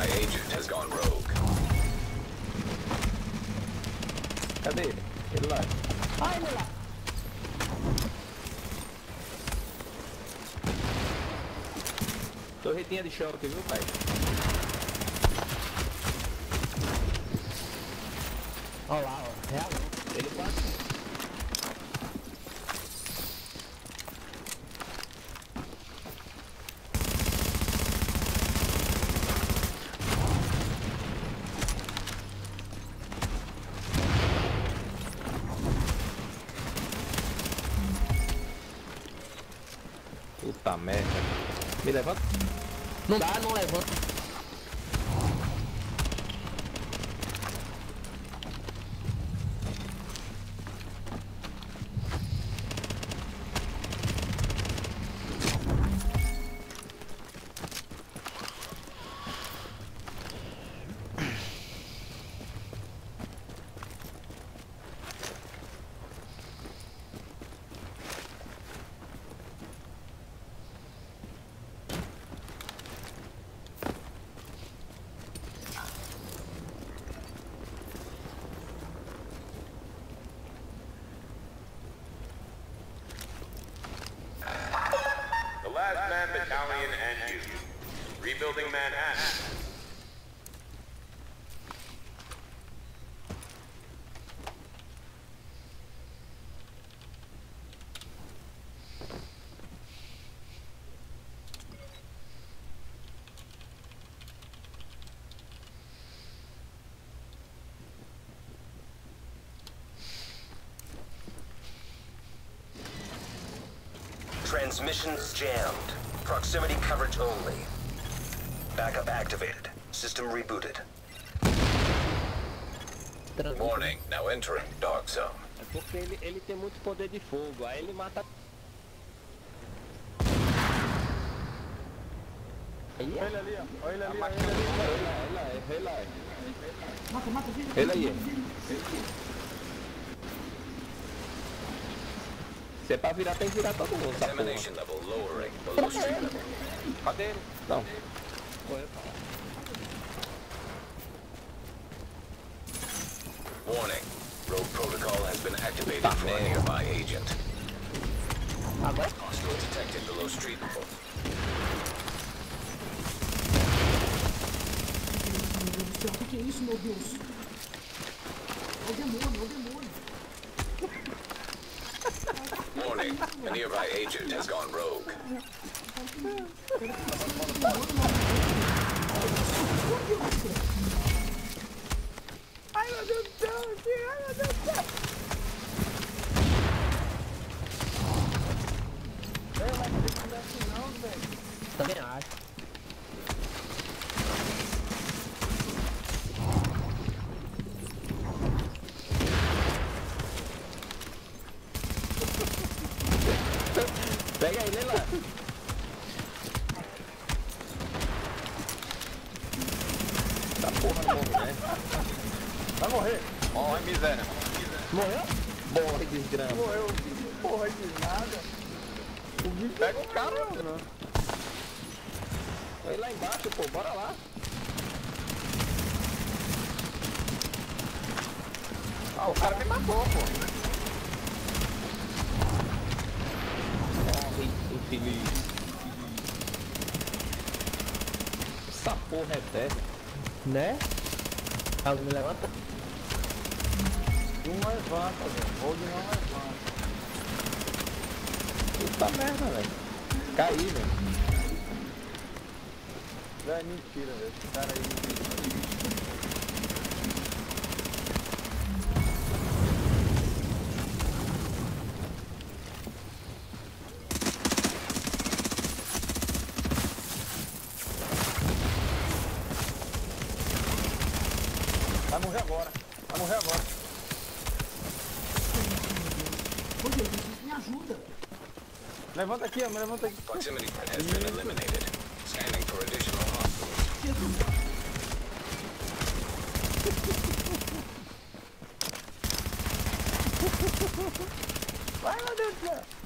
nearby agent has gone rogue. Cadê ele? Ele lá. Ah, ele lá. Torretinha de choque, viu, pai? Olha lá, ó. Real. Ele quase. Puta merda. Me levanta. Não dá, não levanta. Last man battalion and you. Rebuilding Manhattan. Transmissions jammed. Proximity coverage only. Backup activated. System rebooted. Warning, now entering Dark zone. Olha ali. Olha ali, olha ali. Ele aí. Se é pra virar, tem que virar todo mundo, essa porra. Cadê ele? Não. Warning, rogue protocol has been activated Tá for a nearby agent. Agora Hostile detected below street level. Céu, o que é isso, meu Deus? É o demônio, é o demônio. Warning, a nearby agent has gone rogue. Ai, meu Deus do céu, aqui, ai, meu Deus do céu. Ei, mas não tem que assim não, velho. também acho. Pega ele lá. Essa porra não né? Vai morrer. Morre, miséria. Morreu? Morre, desgrama. Morreu. Porra de nada. O bicho Pega o cara, mano. Vai lá embaixo, pô, bora lá. Ah, o cara me matou, pô. Infeliz. Essa porra é dessa. Né? Alguém me levanta? Não levanta, velho. Hold não levanta. Puta merda, velho. Caí, velho. Velho, mentira, velho. Esse cara aí. Vai morrer agora. Vai morrer agora. Ô, Jesus, me ajuda. Levanta aqui. Me levanta aqui. Proximity threat has been eliminated. Scanning for additional. Vai, meu Deus do céu.